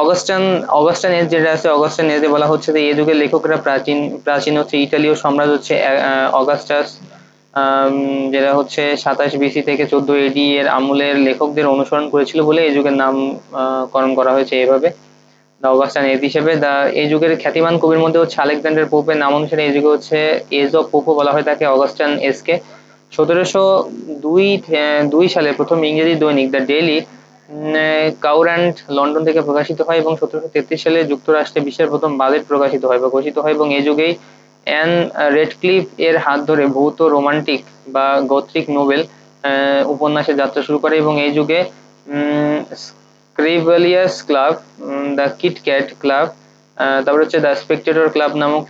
Augustan Augustan age যেটা আছে, Augustan এজে বলা হচ্ছে যে এই যুগের লেখকরা প্রাচীন প্রাচীন হচ্ছে ইটালীয় সম্রাট হচ্ছে অগাস্টাস যেটা হচ্ছে সাতাশ বিসি থেকে চোদ্দ এডি এর আমলের লেখকদের অনুসরণ করেছিল বলে এই যুগের নামকরণ করা হয়েছে এভাবে। দ্য অগাস্টান এজ হিসেবে দা এই যুগের খ্যাতিমান কবির মধ্যে হচ্ছে আলেকজান্ডার পোপের নাম অনুসারে এই যুগে হচ্ছে এজ অফ পোপও বলা হয় তাকে, অগাস্টান এজকে সতেরোশো দুই দুই সালে প্রথম ইংরেজি দৈনিক দ্য ডেইলি কাউরান্ড লন্ডন থেকে প্রকাশিত হয় এবং সতেরোশো তেত্রিশ সালে যুক্তরাষ্ট্রে বিশ্বের প্রথম বাজেট প্রকাশিত হয় বা ঘোষিত হয় এবং এই যুগেই অ্যান রেডক্লিফ এর হাত ধরে ভৌত, রোমান্টিক বা গত্রিক নোবেল উপন্যাসের যাত্রা শুরু করে এবং এই যুগে Scriblerus club the Kit Cat club তারপর হচ্ছে দ্য স্পেকটেটর ক্লাব নামক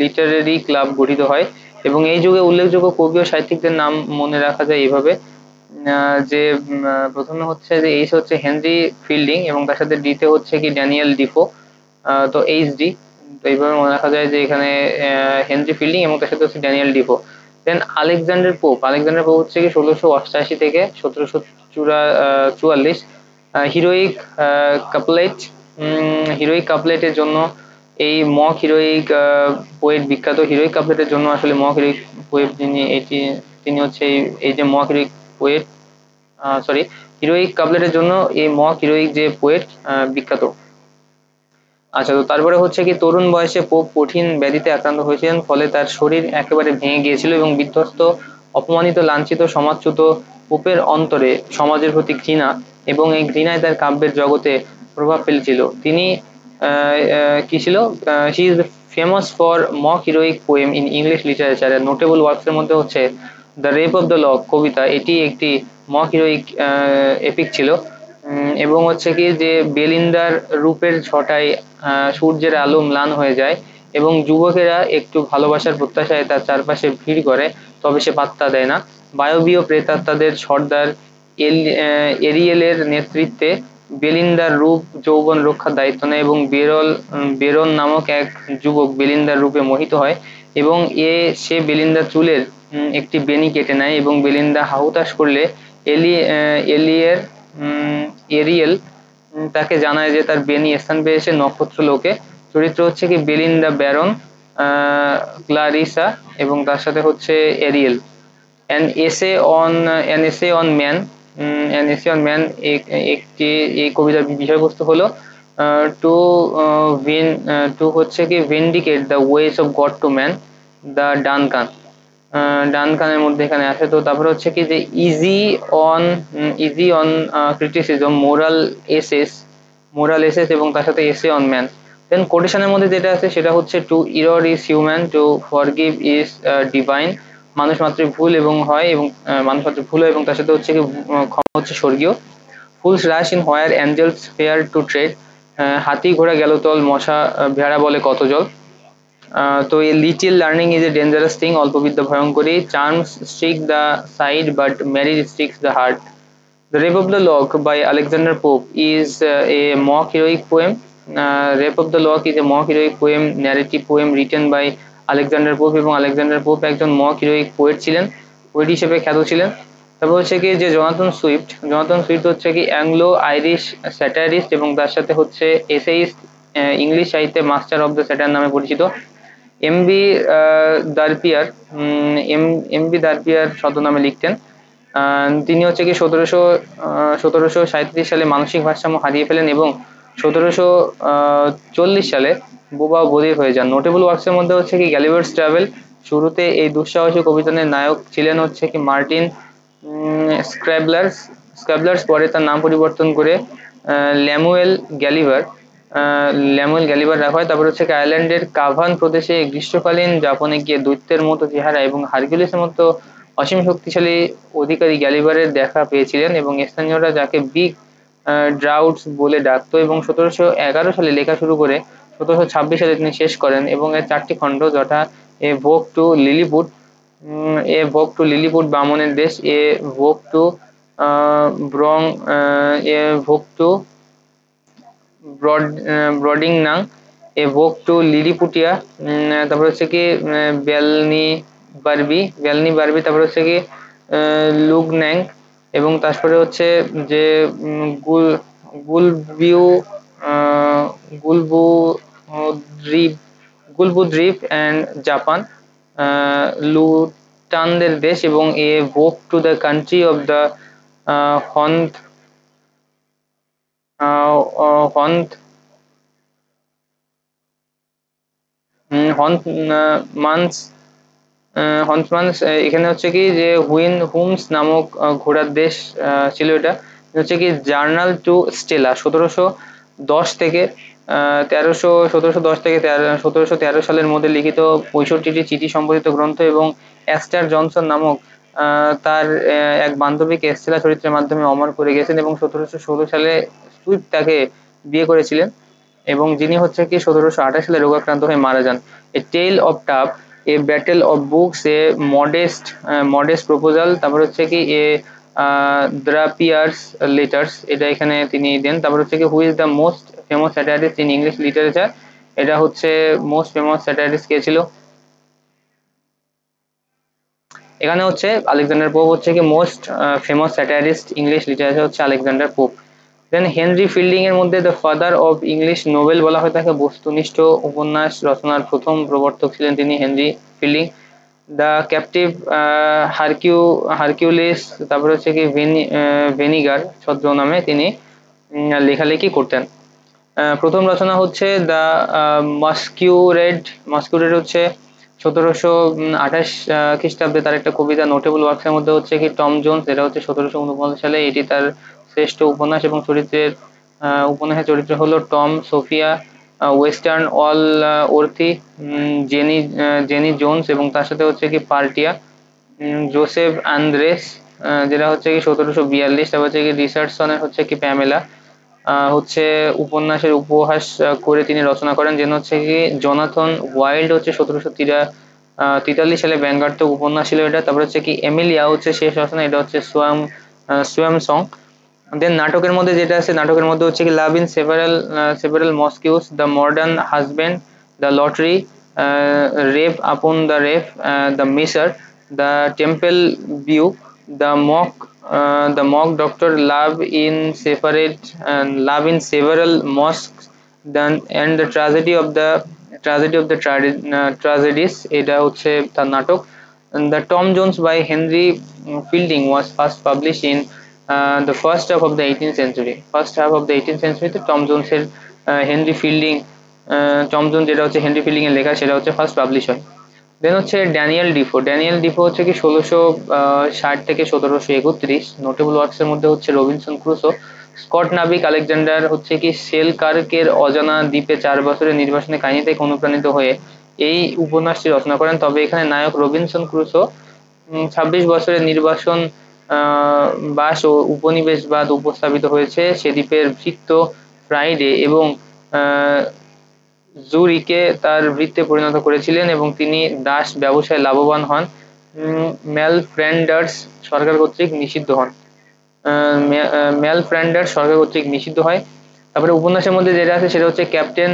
লিটারেরি ক্লাব গঠিত হয় এবং এই যুগে উল্লেখযোগ্য কবি ও সাহিত্যিকদের নাম মনে রাখা যায় এইভাবে যে প্রথমে হচ্ছে যে এইচ হচ্ছে হেনরি ফিল্ডিং এবং তার সাথে ডিতে হচ্ছে কি ড্যানিয়েল ডিফো তো এইচ ডি তো এইভাবে মনে রাখা যায় যে এখানে হেনরি ফিল্ডিং এবং তার সাথে হচ্ছে Daniel Defoe then Alexander Pope. Alexander Pope হচ্ছে কি ষোলোশো অষ্টাশি থেকে সতেরোশো চুরা চুয়াল্লিশ। Heroic couplet. হিরোইক কাপলেটের জন্য এই মক হিরোইক পোয়েট বিখ্যাত হিরোইক কাপলেটের জন্য আসলে মক হিরোইক পোয়েট যিনি, এটি, তিনি হচ্ছে এই যে mock heroic poet sorry heroic কাপলেটের জন্য এই মক হিরোইক যে পোয়েট বিখ্যাত। আচ্ছা তো তারপরে হচ্ছে কি, তরুণ বয়সে পোপ কঠিন ব্যাধিতে আক্রান্ত হয়েছিলেন, ফলে তার শরীর একেবারে ভেঙে গিয়েছিল এবং বিধ্বস্ত, অপমানিত, লাঞ্ছিত সমাজচ্যুত পোপের অন্তরে সমাজের প্রতি ঘৃণা এবং এই ঘৃণায় তার কাব্যের জগতে প্রভাব ফেলেছিল। তিনি কি ছিল? He is famous for mock heroic poem in English literature notable ওয়ার্কসের মধ্যে হচ্ছে the rape of the lock কবিতা, এটি একটি মক হিরোইক এপিক ছিল। এবং হচ্ছে কি যে বেলিন্দার রূপের ছটায় সূর্যের আলো ম্লান হয়ে যায় এবং যুবকেরা একটু ভালোবাসার প্রত্যাশায় তার চারপাশে ভিড় করে, তবে সে পাত্তা দেয় না। বায়বীয় প্রেতাত্মাদের সর্দার এল এরিয়েলের নেতৃত্বে বেলিন্দার রূপ যৌবন রক্ষার দায়িত্ব নেয় এবং বেরল বেরন নামক এক যুবক বেলিন্দার রূপে মোহিত হয় এবং এ, সে বেলিন্দার চুলের একটি বেনি কেটে নেয় এবং বেলিন্দা হাহুতাস করলে এলি এলিয়ের এরিয়েল তাকে জানায় যে তার বেনি স্থান পেয়েছে নক্ষত্র লোকে চরিত্র হচ্ছে কি বেলিন্দা ব্যারন ক্লারিসা এবং তার সাথে হচ্ছে Ariel. An essay on an essay on man an essay on man একটি, এই কবিতার বিষয়বস্তু হলো টু ভিন টু হচ্ছে কি vindicate the ways of God to man the Duncan ডানকানের মধ্যে এখানে আছে। তো তারপরে হচ্ছে কি যে essay on essay on criticism moral essays moral essays এবং তার সাথে এসে অন ম্যান দেন কোটেশনের মধ্যে যেটা আছে সেটা হচ্ছে to err is human to forgive is divine মানুষ মাত্রই ভুল এবং হয় এবং মানুষ মাত্র ভুল হয় এবং তার সাথে হচ্ছে কি ক্ষমা হচ্ছে স্বর্গীয়। Fools rush in where angels fear to tread হাতি ঘোড়া গেল তল, মশা ভেড়া বলে কত জল। তো এই little learning is a dangerous thing অল্প বিদ্যা ভয়ঙ্করী charms strike the sight but marriage strikes the heart the rape of the lock by Alexander Pope is a mock heroic poem rape of the lock is a mock heroic poem narrative poem written by Alexander Pope এবং Alexander Pope একজন mock heroic poet ছিলেন poet হিসেবে খ্যাত ছিলেন। তারপর হচ্ছে কি যে জনাতন সুইফট জনাতন সুইফট হচ্ছে কি অ্যাংলো আইরিশ স্যাটারিস্ট এবং তার সাথে হচ্ছে এসেইস্ট ইংলিশ সাহিত্যে মাস্টার অফ দ্য স্যাটার নামে পরিচিত। M B Drapier M M B Drapier ছদ্মনামে লিখতেন। তিনি হচ্ছে কি সতেরোশো সতেরোশো সাঁত্রিশ সালে মানসিক ভারসাম্য হারিয়ে ফেলেন এবং সতেরোশো চল্লিশ সালে বোবা বধির হয়ে যান। নোটেবল ওয়ার্কসের মধ্যে হচ্ছে কি গ্যালিভার্স ট্রাভেল শুরুতে এই দুঃসাহসিক অভিযানের নায়ক ছিলেন হচ্ছে কি মার্টিন স্ক্র্যাবলার্স স্ক্র্যাবলার্স পরে তার নাম পরিবর্তন করে ল্যামুয়েল গ্যালিভার ল্যামুয়েল গ্যালিভার রাখা হয়। তারপর হচ্ছে আয়ারল্যান্ডের কাভান প্রদেশে গ্রীষ্মকালীন যাপনে গিয়ে দৈত্যের মতো চেহারা এবং হারকিউলিসের মতো অসীম শক্তিশালী অধিকারী গ্যালিভারের দেখা পেয়েছিলেন এবং স্থানীয়রা যাকে বিগ ড্রাউটস বলে ডাকতো এবং সতেরোশো এগারো সালে লেখা শুরু করে সতেরোশো ছাব্বিশ সালে তিনি শেষ করেন এবং এর চারটি খণ্ড যথা এ ভোগ টু লিলিপুট এ ভোগ টু লিলিপুট বামনের দেশ, এ ভোগ টু ব্রং এ ভোগ টু ব্রড ব্রডিং নাং এ ভোগ টু লিলিপুটিয়া তারপর হচ্ছে কি বেলনি বারবি বেলনি বারবি, তারপর হচ্ছে কি লুগ ন্যাং এবং তারপরে হচ্ছে যে গুল, গুলবিউ গুলবুদ্রিপ গুলবুদ্রিপ অ্যান্ড জাপান লুটানদের দেশ এবং a voyage to the country of the হন্থ হন্থ হন্থমান্স হন্থমান্স এখানে হচ্ছে কি যে হুইন হুমস নামক ঘোড়ার দেশ ছিল এটা। হচ্ছে কি জার্নাল টু স্টেলা, সতেরোশো দশ থেকে তেরোশো, সতেরোশো দশ থেকে তেরো, সতেরোশো তেরো সালের মধ্যে লিখিত পঁয়ষট্টিটি চিঠি সম্পর্কিত গ্রন্থ এবং অ্যাস্টার জনসন নামক তার এক বান্ধবীকে এস্টেলা চরিত্রের মাধ্যমে অমর করে গেছেন এবং সতেরোশো ষোলো সালে সুইপ তাকে বিয়ে করেছিলেন এবং যিনি হচ্ছে কি সতেরোশো আঠাশ সালে রোগাক্রান্ত হয়ে মারা যান। A tale of tub a battle of books a modest modest proposal তারপর হচ্ছে কি এ দ্রাপিয়ার্স লেটার্স এটা এখানে তিনি দেন। তারপর হচ্ছে কি who is the most famous satirist in English literature এটা হচ্ছে মোস্ট ফেমাস স্যাটারিস্ট কে ছিল। এখানে হচ্ছে আলেকজান্ডার পোপ হচ্ছে কি most famous satirist English literature হচ্ছে Alexander Pope. Then Henry Fielding এর মধ্যে the father of English novel বলা হয় তাকে বস্তুনিষ্ঠ উপন্যাস রচনার প্রথম প্রবর্তক ছিলেন তিনি হেনরি ফিল্ডিং দ্য ক্যাপটিভ হারকিউ হারকিউলিস তারপরে হচ্ছে কি ভেনিগার ছদ্র নামে তিনি লেখালেখি করতেন। প্রথম রচনা হচ্ছে দ্য মাস্কিউরেড মাস্কিউরেড হচ্ছে সতেরোশো আঠাশ খ্রিস্টাব্দে তার একটা কবিতা নোটেবল ওয়ার্কসের মধ্যে হচ্ছে কি টম জোন্স এটা হচ্ছে সতেরোশো উনপঞ্চাশ সালে, এটি তার শ্রেষ্ঠ উপন্যাস এবং চরিত্রের উপন্যাসের চরিত্র হলো Tom, Sophia Western Allworthy Jenny Jenny Jones এবং তার সাথে হচ্ছে কি পার্টিয়া জোসেফ আন্দ্রেস যেটা হচ্ছে কি সতেরোশো বিয়াল্লিশ, তারপর হচ্ছে কি রিসার্চসনের হচ্ছে কি প্যামেলা হচ্ছে উপন্যাসের উপহাস করে তিনি রচনা করেন, যেন হচ্ছে কি জনাথন ওয়াইল্ড হচ্ছে সতেরোশো তিরা তেতাল্লিশ সালে ব্যঙ্গাত্মক উপন্যাস ছিল এটা, তারপর হচ্ছে কি এমিলিয়া হচ্ছে শেষ রচনা, এটা হচ্ছে সোয়াম সোয়াম সং দেন নাটকের মধ্যে যেটা আছে, নাটকের মধ্যে হচ্ছে কি love in several several masques the modern husband the lottery rape upon the rape the miser the temple view the mock the mock doctor love in separate love in several masque then and the tragedy of the tragedy of the tragedies এটা হচ্ছে তার নাটক। The Tom Jones by Henry Fielding was first publish in the first half of the eighteen century first half of the eighteen সেঞ্চুরিতে Tom জোন্সের Henry Fielding Tom Jones যেটা হচ্ছে Henry Fielding এর লেখা সেটা হচ্ছে ফার্স্ট পাবলিশ হয়। দেন হচ্ছে Daniel Defoe Daniel Defoe হচ্ছে কি ষোলোশো ষাট থেকে সতেরোশো একত্রিশ। নোটেবল ওয়ার্কসের মধ্যে হচ্ছে রবিনসন ক্রুসো স্কট নাবিক আলেকজান্ডার হচ্ছে কি সেল কার্কের অজানা দ্বীপে চার বছরের নির্বাসনে কাহিনী থেকে অনুপ্রাণিত হয়ে এই উপন্যাসটি রচনা করেন। তবে এখানে নায়ক রবিনসন ক্রুসো ছাব্বিশ বছরের নির্বাসন বাস ও উপনিবেশবাদ উপস্থাপিত হয়েছে সে দ্বীপের ভৃত্য ফ্রাইডে এবং জুরিকে তার বৃত্তে পরিণত করেছিলেন এবং তিনি দাস ব্যবসায় লাভবান হন। ম্যাল ফ্রেন্ডার্স সরকার কর্তৃক নিষিদ্ধ হন। ম্যাল ফ্রেন্ডার্স সরকার কর্তৃক নিষিদ্ধ হয়। তারপরে উপন্যাসের মধ্যে যেটা আছে সেটা হচ্ছে ক্যাপ্টেন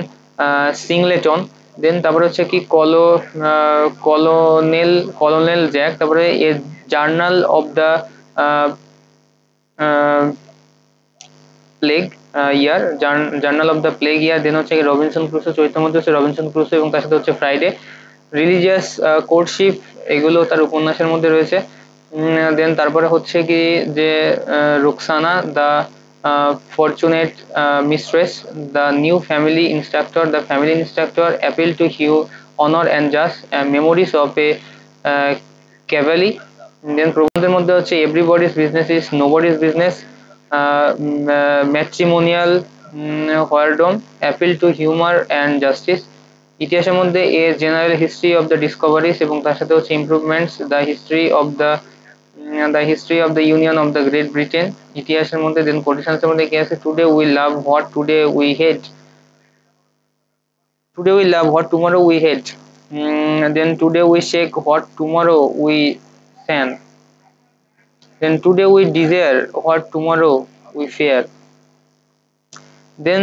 সিংলেটন। দেন তারপরে হচ্ছে কি কলো কলোনেল কলোনেল জ্যাক। তারপরে a journal of the plague year journal of the plague year then হচ্ছে রবিনসন ক্রুসো চরিত্রের মধ্যে হচ্ছে রবিনসন ক্রুসো এবং তার সাথে হচ্ছে ফ্রাইডে রিলিজিয়াস কোর্টশিপ এগুলো তার উপন্যাসের মধ্যে রয়েছে। দেন তারপরে হচ্ছে কি যে Roxana the fortunate mistress the new family instructor the family instructor appeal to hue honour and just memories of a cavalier then প্রবন্ধের মধ্যে হচ্ছে everybody's business is nobody's business matrimonial whoredom appeal to humour and justice ইতিহাসের মধ্যে a general history of the discoveries এবং তার সাথে হচ্ছে improvements the history of the the history of the union of the great Britain ইতিহাসের মধ্যে দেন কোটেশনসের মধ্যে কি আছে? Today we love what today we hate today we love what tomorrow we hate then today we seek what tomorrow we shun then today we desire what tomorrow we fear. Then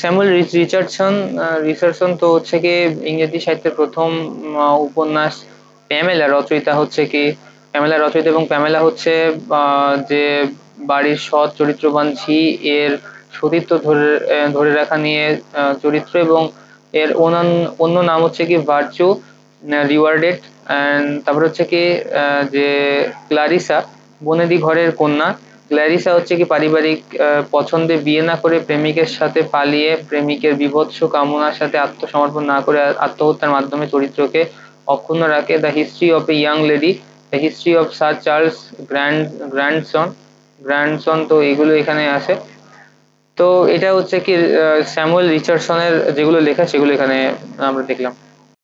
Samuel Richardson Richardson তো হচ্ছে কি ইংরেজি সাহিত্যের প্রথম উপন্যাস Pamela রচয়িতা হচ্ছে কি? প্যামেলা রচয়িতা এবং প্যামেলা হচ্ছে যে বাড়ির সৎ চরিত্রবান ঝি, এর সতীত্ব ধরে ধরে রাখা নিয়ে চরিত্র এবং এর অন্যান্য, অন্য নাম হচ্ছে কি ভার্চু রিওয়ার্ডেড তারপর হচ্ছে কি যে ক্লারিসা বনেদি ঘরের কন্যা। ক্ল্যারিসা হচ্ছে কি পারিবারিক পছন্দে বিয়ে না করে প্রেমিকের সাথে পালিয়ে, প্রেমিকের বিভৎস কামনার সাথে আত্মসমর্পণ না করে আত্মহত্যার মাধ্যমে চরিত্রকে অক্ষুণ্ণ রাখে। The history of a young lady the history of sir Charles grand grandson grandson তো এগুলো এখানে আছে। তো এটা হচ্ছে কি স্যামুয়েল রিচার্ডসনের যেগুলো লেখা, সেগুলো এখানে আমরা দেখলাম।